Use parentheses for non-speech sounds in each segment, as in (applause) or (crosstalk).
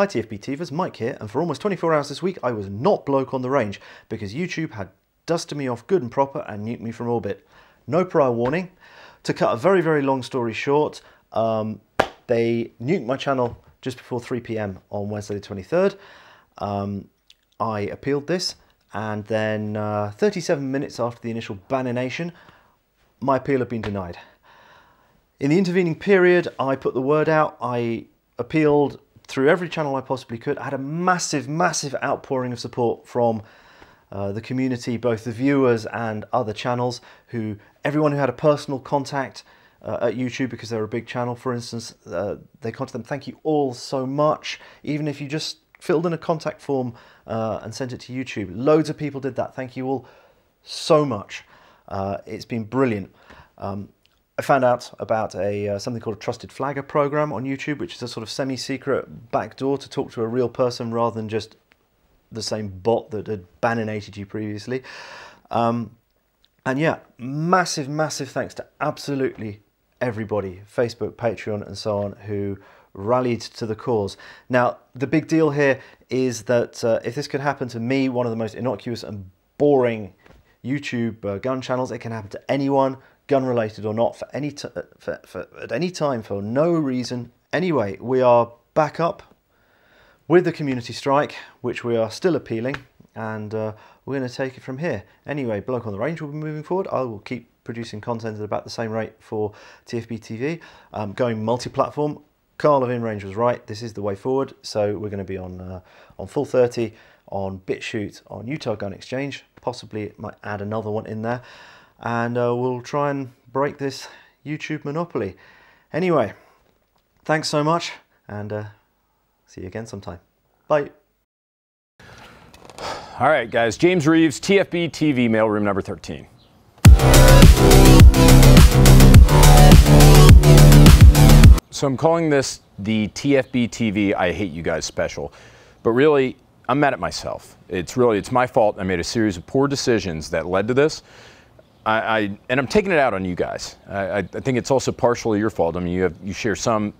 Hi TFB TVers, Mike here, and for almost 24 hours this week I was not bloke on the range because YouTube had dusted me off good and proper and nuked me from orbit. No prior warning. To cut a very, very long story short, um, they nuked my channel just before 3 p.m. on Wednesday the 23rd. Um, I appealed this, and then uh, 37 minutes after the initial bannination, my appeal had been denied. In the intervening period, I put the word out, I appealed through every channel I possibly could. I had a massive, massive outpouring of support from uh, the community, both the viewers and other channels, who everyone who had a personal contact uh, at YouTube because they're a big channel, for instance, uh, they contacted them. Thank you all so much. Even if you just filled in a contact form uh, and sent it to YouTube, loads of people did that. Thank you all so much. Uh, it's been brilliant. Um, I found out about a uh, something called a trusted flagger program on YouTube, which is a sort of semi-secret backdoor to talk to a real person rather than just the same bot that had baninated you previously. Um, and yeah, massive, massive thanks to absolutely everybody, Facebook, Patreon, and so on, who rallied to the cause. Now, the big deal here is that uh, if this could happen to me, one of the most innocuous and boring YouTube uh, gun channels, it can happen to anyone gun related or not, for any uh, for, for, at any time for no reason. Anyway, we are back up with the community strike, which we are still appealing, and uh, we're going to take it from here. Anyway, Bloke on the Range will be moving forward. I will keep producing content at about the same rate for TFB TV. Um, going multi-platform, Carl of InRange was right. This is the way forward. So we're going to be on uh, on Full 30, on BitChute, on Utah Gun Exchange. Possibly it might add another one in there and uh, we'll try and break this YouTube monopoly. Anyway, thanks so much, and uh, see you again sometime. Bye. (sighs) All right, guys. James Reeves, TFB TV, mailroom number 13. So I'm calling this the TFB TV I Hate You Guys special, but really, I'm mad at myself. It's really, it's my fault. I made a series of poor decisions that led to this. I, I, and I'm taking it out on you guys. I, I, think it's also partially your fault. I mean, you have you share some,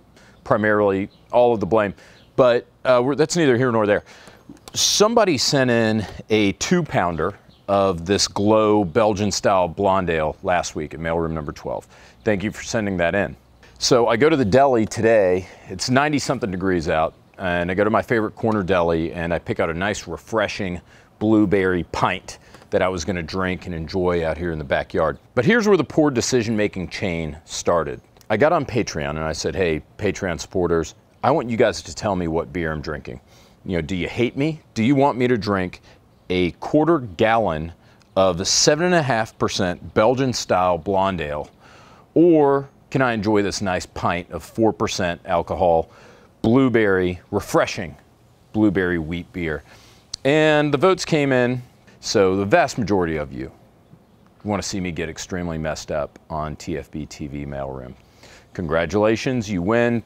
primarily all of the blame, but uh, that's neither here nor there. Somebody sent in a two pounder of this glow Belgian style blonde ale last week at mailroom number 12. Thank you for sending that in. So I go to the deli today. It's 90 something degrees out, and I go to my favorite corner deli and I pick out a nice, refreshing blueberry pint that I was going to drink and enjoy out here in the backyard. But here's where the poor decision making chain started. I got on Patreon and I said, hey, Patreon supporters, I want you guys to tell me what beer I'm drinking. You know, do you hate me? Do you want me to drink a quarter gallon of 7.5% Belgian style blonde ale? Or can I enjoy this nice pint of 4% alcohol, blueberry, refreshing blueberry wheat beer? And the votes came in so the vast majority of you want to see me get extremely messed up on TFB TV mailroom. Congratulations, you win.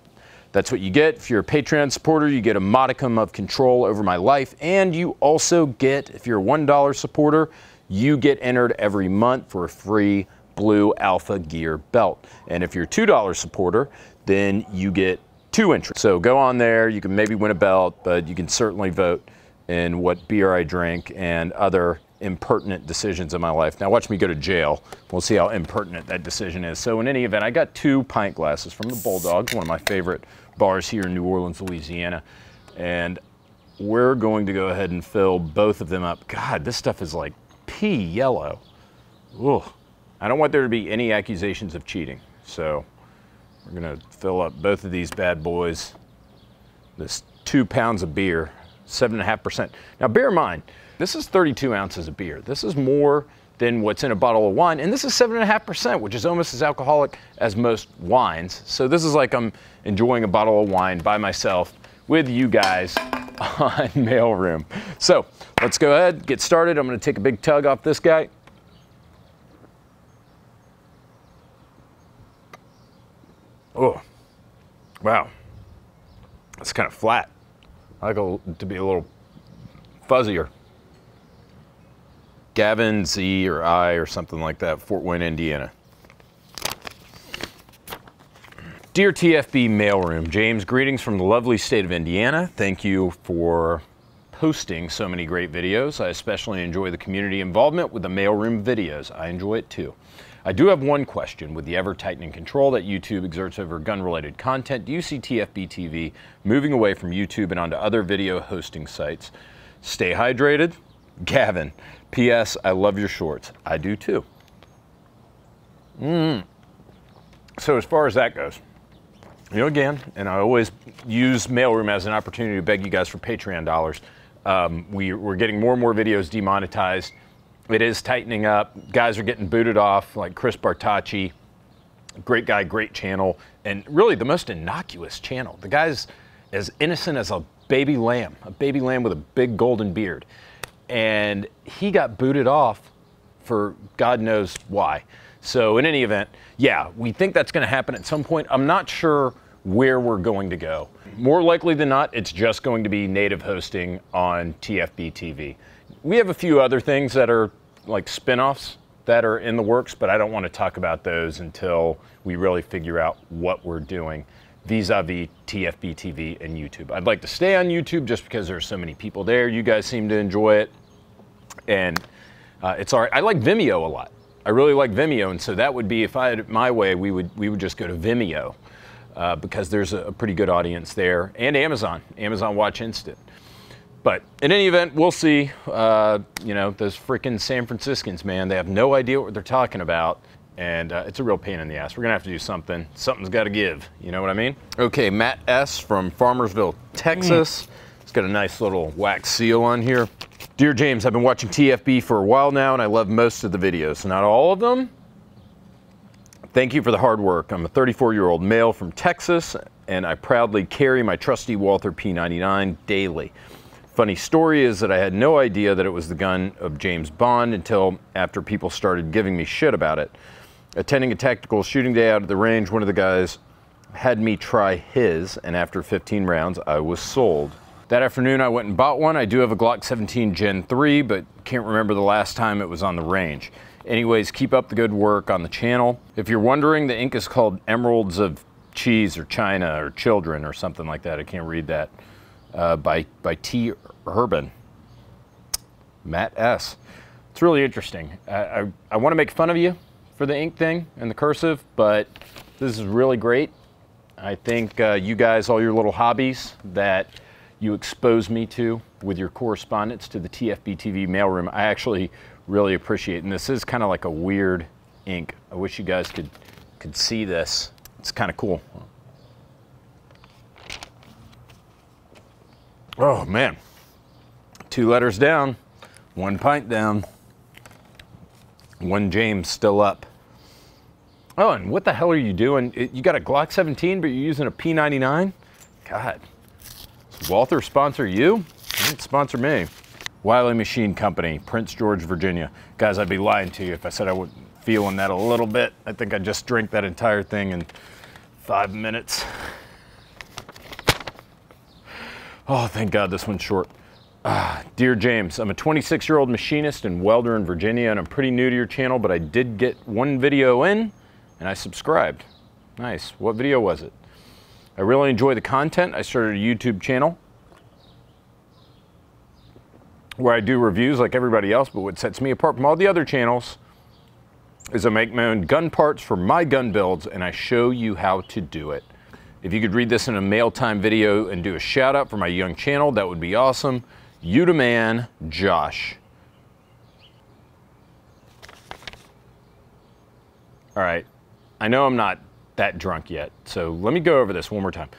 That's what you get. If you're a Patreon supporter, you get a modicum of control over my life, and you also get, if you're a $1 supporter, you get entered every month for a free blue alpha gear belt. And if you're a $2 supporter, then you get two entries. So go on there, you can maybe win a belt, but you can certainly vote in what beer I drink and other impertinent decisions in my life. Now watch me go to jail. We'll see how impertinent that decision is. So in any event, I got two pint glasses from the Bulldogs, one of my favorite bars here in New Orleans, Louisiana. And we're going to go ahead and fill both of them up. God, this stuff is like pea yellow. Ugh. I don't want there to be any accusations of cheating. So we're gonna fill up both of these bad boys. This two pounds of beer. 7.5%. Now bear in mind, this is 32 ounces of beer. This is more than what's in a bottle of wine, and this is 7.5%, which is almost as alcoholic as most wines. So this is like I'm enjoying a bottle of wine by myself with you guys (laughs) on Mailroom. So let's go ahead, get started. I'm gonna take a big tug off this guy. Oh, wow. It's kind of flat. I like to be a little fuzzier. Gavin Z or I or something like that, Fort Wayne, Indiana. Dear TFB Mailroom, James, greetings from the lovely state of Indiana. Thank you for posting so many great videos. I especially enjoy the community involvement with the mailroom videos. I enjoy it too. I do have one question. With the ever tightening control that YouTube exerts over gun related content, do you see TFB TV moving away from YouTube and onto other video hosting sites? Stay hydrated. Gavin. P.S. I love your shorts. I do too. Mm. So, as far as that goes, you know, again, and I always use Mailroom as an opportunity to beg you guys for Patreon dollars. Um, we, we're getting more and more videos demonetized. It is tightening up. Guys are getting booted off, like Chris Bartocci. Great guy, great channel, and really the most innocuous channel. The guy's as innocent as a baby lamb, a baby lamb with a big golden beard. And he got booted off for God knows why. So, in any event, yeah, we think that's going to happen at some point. I'm not sure where we're going to go. More likely than not, it's just going to be native hosting on TFB TV. We have a few other things that are like spin offs that are in the works, but I don't want to talk about those until we really figure out what we're doing vis a vis TFB TV and YouTube. I'd like to stay on YouTube just because there's so many people there. You guys seem to enjoy it. And uh, it's all right. I like Vimeo a lot. I really like Vimeo, and so that would be if I had it my way, we would we would just go to Vimeo uh, because there's a, a, pretty good audience there, and Amazon, Amazon Watch Instant. But in any event, we'll see. Uh, you know, those freaking San Franciscans, man, they have no idea what they're talking about. And uh, it's a real pain in the ass. We're gonna have to do something. Something's got to give. You know what I mean? Okay, Matt S. from Farmersville, Texas. Mm. It's got a nice little wax seal on here. Dear James, I've been watching TFB for a while now and I love most of the videos. Not all of them. Thank you for the hard work. I'm a 34 year old male from Texas and I proudly carry my trusty Walther P99 daily. Funny story is that I had no idea that it was the gun of James Bond until after people started giving me shit about it. Attending a tactical shooting day out at the range, one of the guys had me try his, and after 15 rounds, I was sold. That afternoon, I went and bought one. I do have a Glock 17 Gen 3, but can't remember the last time it was on the range. Anyways, keep up the good work on the channel. If you're wondering, the ink is called Emeralds of Cheese or China or Children or something like that. I can't read that. Uh, by, by T. Urban. Matt S. It's really interesting. I, I, I want to make fun of you for the ink thing and the cursive, but this is really great. I think uh, you guys, all your little hobbies that you expose me to with your correspondence to the TFB TV mailroom. I actually really appreciate, and this is kind of like a weird ink. I wish you guys could could see this. It's kind of cool. Oh man, two letters down, one pint down, one James still up. Oh, and what the hell are you doing? You got a Glock 17, but you're using a P99? God. Walther sponsor you? sponsor me. Wiley Machine Company, Prince George, Virginia. Guys, I'd be lying to you if I said I was feeling that a little bit. I think I just drank that entire thing in five minutes. Oh, thank God this one's short. Ah, dear James, I'm a 26 year old machinist and welder in Virginia, and I'm pretty new to your channel, but I did get one video in and I subscribed. Nice. What video was it? I really enjoy the content. I started a YouTube channel where I do reviews like everybody else, but what sets me apart from all the other channels is I make my own gun parts for my gun builds and I show you how to do it. If you could read this in a mail time video and do a shout out for my young channel, that would be awesome. You man, Josh. All right, I know I'm not that drunk yet. So let me go over this one more time.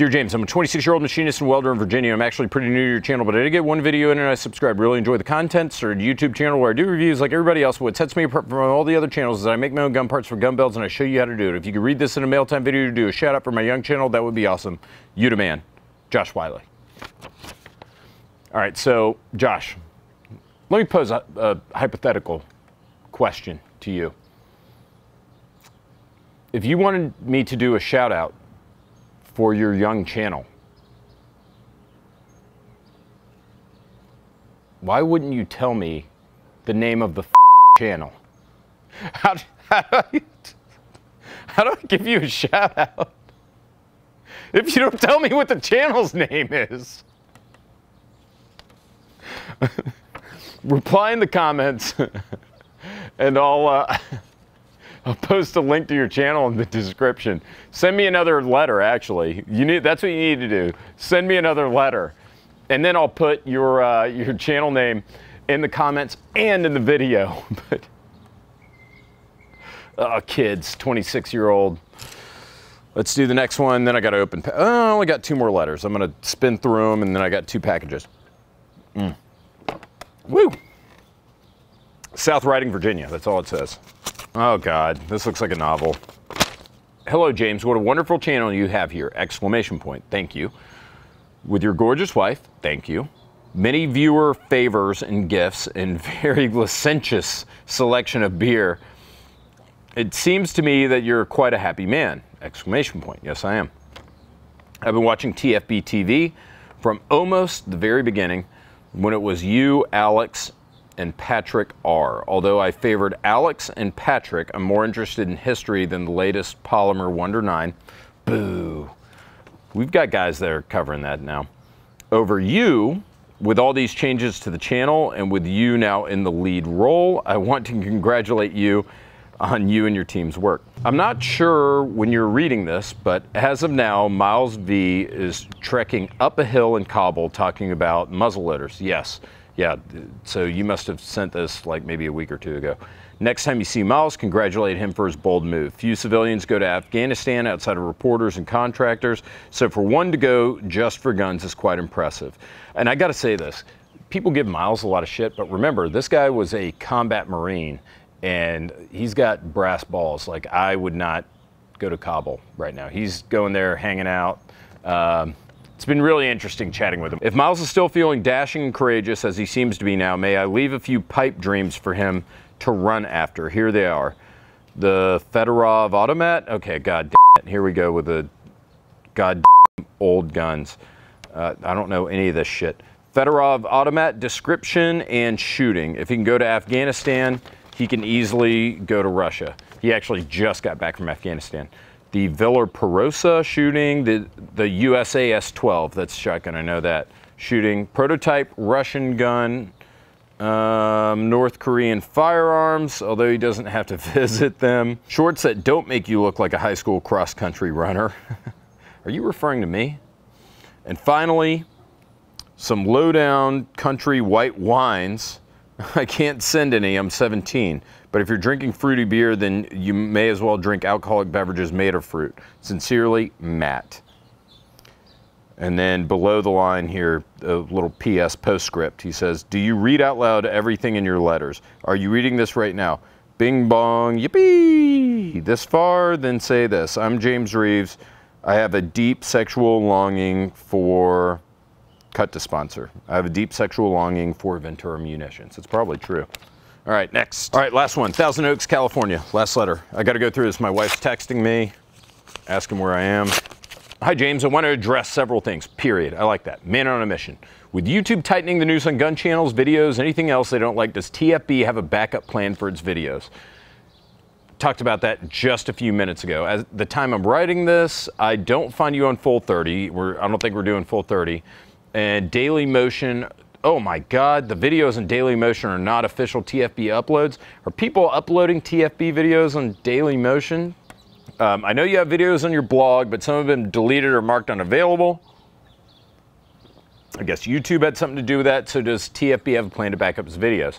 Dear James, I'm a 26 year old machinist and welder in Virginia. I'm actually pretty new to your channel, but I did get one video in and I subscribed. Really enjoy the content. Started a YouTube channel where I do reviews like everybody else. What sets me apart from all the other channels is I make my own gun parts for gun belts and I show you how to do it. If you could read this in a mail time video to do a shout out for my young channel, that would be awesome. You the man, Josh Wiley. All right, so Josh, let me pose a, a hypothetical question to you if you wanted me to do a shout out for your young channel, why wouldn't you tell me the name of the channel? (laughs) How, how, do I, how do I give you a shout out? if you don't tell me what the channel's name is. (laughs) Reply in the comments, (laughs) and I'll uh, I'll post a link to your channel in the description. Send me another letter. Actually, you need that's what you need to do. Send me another letter, and then I'll put your uh, your channel name in the comments and in the video. (laughs) but uh, kids, 26 year old. Let's do the next one. Then I got to open. Oh, I only got two more letters. I'm gonna spin through them, and then I got two packages. Mm. Woo! South Riding, Virginia. That's all it says. Oh God, this looks like a novel. Hello, James. What a wonderful channel you have here! Exclamation point. Thank you. With your gorgeous wife. Thank you. Many viewer favors and gifts, and (laughs) very licentious selection of beer. It seems to me that you're quite a happy man! Exclamation point. Yes, I am. I've been watching TFB TV from almost the very beginning when it was you, Alex, and Patrick R. Although I favored Alex and Patrick, I'm more interested in history than the latest Polymer Wonder 9. Boo. We've got guys that are covering that now. Over you, with all these changes to the channel and with you now in the lead role, I want to congratulate you on you and your team's work. I'm not sure when you're reading this, but as of now, Miles V is trekking up a hill in Kabul talking about muzzle loaders. Yes, yeah, so you must have sent this like maybe a week or two ago. Next time you see Miles, congratulate him for his bold move. Few civilians go to Afghanistan outside of reporters and contractors, so for one to go just for guns is quite impressive. And I gotta say this, people give Miles a lot of shit, but remember, this guy was a combat Marine and he's got brass balls. Like I would not go to Kabul right now. He's going there, hanging out. Um, it's been really interesting chatting with him. If Miles is still feeling dashing and courageous as he seems to be now, may I leave a few pipe dreams for him to run after? Here they are. The Fedorov Automat. Okay, god damn it. Here we go with the god old guns. Uh, I don't know any of this shit. Fedorov Automat description and shooting. If he can go to Afghanistan, he can easily go to Russia. He actually just got back from Afghanistan. The Villar Perosa shooting, the, the USAS 12, that's shotgun, I know that. Shooting prototype Russian gun, um, North Korean firearms, although he doesn't have to (laughs) visit them. Shorts that don't make you look like a high school cross country runner. (laughs) Are you referring to me? And finally, some low down country white wines (laughs) I can't send any, I'm 17. But if you're drinking fruity beer, then you may as well drink alcoholic beverages made of fruit. Sincerely, Matt. And then below the line here, a little PS postscript. He says, Do you read out loud everything in your letters? Are you reading this right now? Bing bong, yippee! This far, then say this. I'm James Reeves. I have a deep sexual longing for cut to sponsor. I have a deep sexual longing for Ventura munitions. It's probably true. All right, next. All right, last one. Thousand Oaks, California. Last letter. I got to go through this. My wife's texting me, asking where I am. Hi, James. I want to address several things, period. I like that. Man on a mission. With YouTube tightening the news on gun channels, videos, anything else they don't like, does TFB have a backup plan for its videos? Talked about that just a few minutes ago. At the time I'm writing this, I don't find you on full 30. We're, I don't think we're doing full 30 and Daily Motion. Oh my God, the videos in Daily Motion are not official TFB uploads. Are people uploading TFB videos on Daily Motion? Um, I know you have videos on your blog, but some of them deleted or marked unavailable. I guess YouTube had something to do with that. So does TFB have a plan to back up its videos?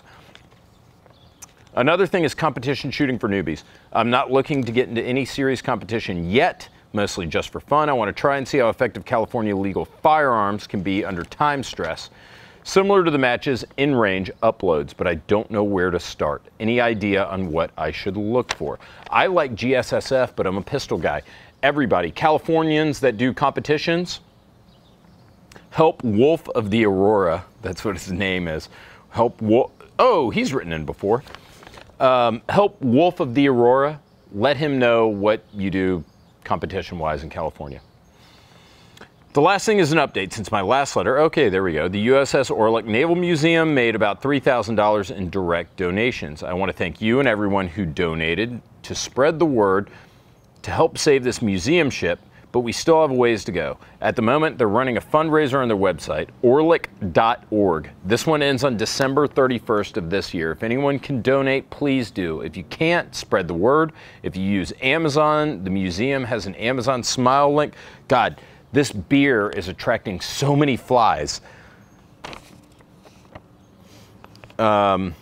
Another thing is competition shooting for newbies. I'm not looking to get into any serious competition yet mostly just for fun. I want to try and see how effective California legal firearms can be under time stress. Similar to the matches InRange uploads, but I don't know where to start. Any idea on what I should look for? I like GSSF, but I'm a pistol guy. Everybody, Californians that do competitions, help Wolf of the Aurora, that's what his name is. Help Wolf, oh, he's written in before. Um, help Wolf of the Aurora, let him know what you do competition wise in California. The last thing is an update since my last letter. Okay, there we go. The USS Orleck Naval Museum made about $3,000 in direct donations. I want to thank you and everyone who donated to spread the word to help save this museum ship. But we still have a ways to go. At the moment, they're running a fundraiser on their website, orleck.org. This one ends on December 31st of this year. If anyone can donate, please do. If you can't, spread the word. If you use Amazon, the museum has an Amazon Smile link. God, this beer is attracting so many flies. Um,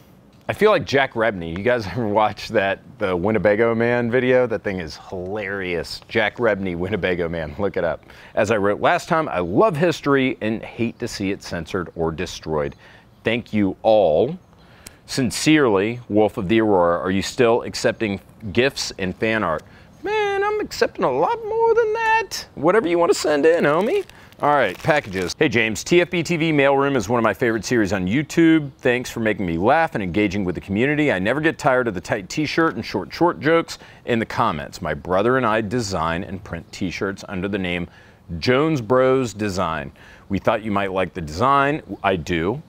I feel like Jack Rebney. You guys (laughs) ever watch that the Winnebago Man video? That thing is hilarious. Jack Rebney, Winnebago Man. Look it up. As I wrote last time, I love history and hate to see it censored or destroyed. Thank you all. Sincerely, Wolf of the Aurora, are you still accepting gifts and fan art? Man, I'm accepting a lot more than that. Whatever you want to send in, homie. All right, packages. Hey James, TFB TV Mailroom is one of my favorite series on YouTube. Thanks for making me laugh and engaging with the community. I never get tired of the tight t-shirt and short short jokes in the comments. My brother and I design and print t-shirts under the name Jones Bros Design. We thought you might like the design. I do.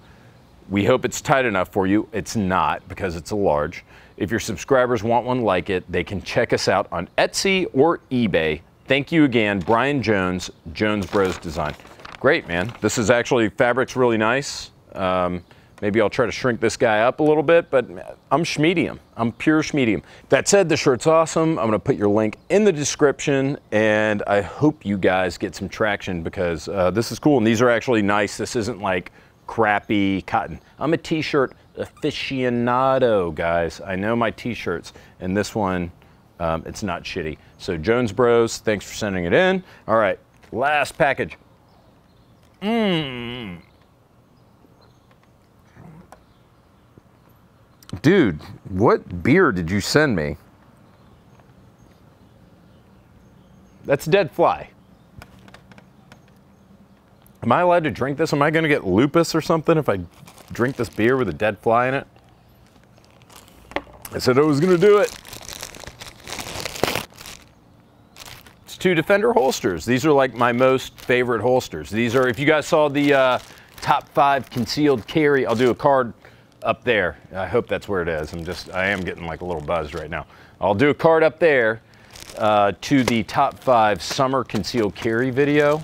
We hope it's tight enough for you. It's not because it's a large. If your subscribers want one like it, they can check us out on Etsy or eBay Thank you again, Brian Jones, Jones Bros Design. Great, man. This is actually, fabric's really nice. Um, maybe I'll try to shrink this guy up a little bit, but I'm schmedium. I'm pure schmedium. That said, the shirt's awesome. I'm gonna put your link in the description, and I hope you guys get some traction because uh, this is cool, and these are actually nice. This isn't like crappy cotton. I'm a t-shirt aficionado, guys. I know my t-shirts, and this one, um, it's not shitty. So Jones Bros, thanks for sending it in. All right, last package. Mmm. Dude, what beer did you send me? That's dead fly. Am I allowed to drink this? Am I going to get lupus or something if I drink this beer with a dead fly in it? I said I was going to do it. Two Defender holsters. These are like my most favorite holsters. These are, if you guys saw the uh, top five concealed carry, I'll do a card up there. I hope that's where it is. I'm just, I am getting like a little buzzed right now. I'll do a card up there uh, to the top five summer concealed carry video.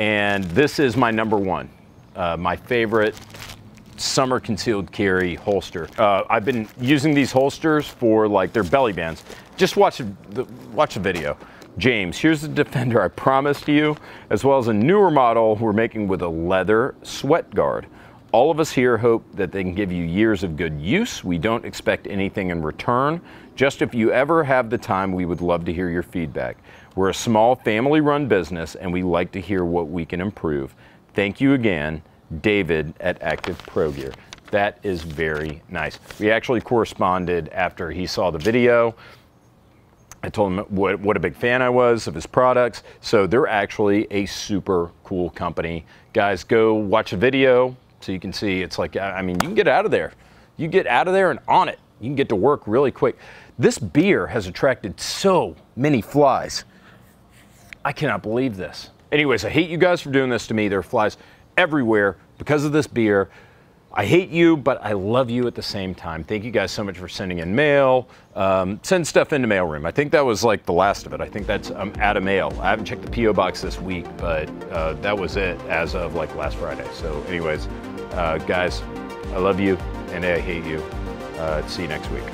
And this is my number one, uh, my favorite summer concealed carry holster. Uh, I've been using these holsters for like their belly bands. Just watch the, watch the video. James, here's the Defender I promised you, as well as a newer model we're making with a leather sweat guard. All of us here hope that they can give you years of good use. We don't expect anything in return. Just if you ever have the time, we would love to hear your feedback. We're a small family run business and we like to hear what we can improve. Thank you again, David at Active Pro Gear. That is very nice. We actually corresponded after he saw the video. I told him what, what, a big fan I was of his products. So they're actually a super cool company. Guys, go watch a video so you can see it's like, I mean, you can get out of there. You get out of there and on it. You can get to work really quick. This beer has attracted so many flies. I cannot believe this. Anyways, I hate you guys for doing this to me. There are flies everywhere because of this beer. I hate you, but I love you at the same time. Thank you guys so much for sending in mail. Um, send stuff into mailroom. I think that was like the last of it. I think that's um, out of mail. I haven't checked the PO box this week, but uh, that was it as of like last Friday. So, anyways, uh, guys, I love you and I hate you. Uh, see you next week.